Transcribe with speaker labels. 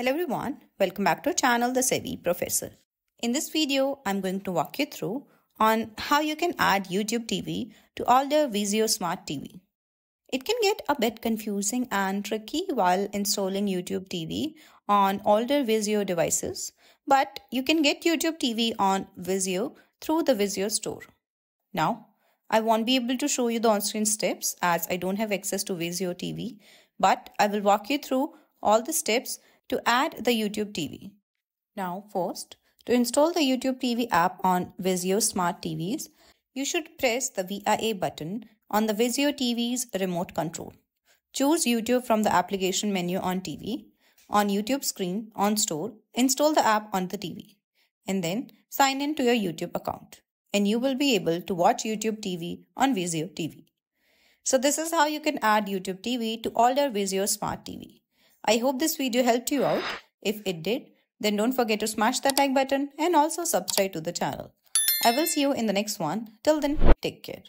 Speaker 1: Hello everyone, welcome back to our channel The Savvy Professor. In this video, I'm going to walk you through on how you can add YouTube TV to all older Vizio Smart TV. It can get a bit confusing and tricky while installing YouTube TV on older Vizio devices, but you can get YouTube TV on Vizio through the Vizio store. Now, I won't be able to show you the on-screen steps as I don't have access to Vizio TV, but I will walk you through all the steps to add the YouTube TV. Now, first, to install the YouTube TV app on Vizio Smart TVs, you should press the VIA button on the Vizio TV's remote control. Choose YouTube from the application menu on TV. On YouTube screen, on store, install the app on the TV. And then sign in to your YouTube account. And you will be able to watch YouTube TV on Vizio TV. So this is how you can add YouTube TV to all your Vizio Smart TV. I hope this video helped you out. If it did, then don't forget to smash that like button and also subscribe to the channel. I will see you in the next one. Till then, take care.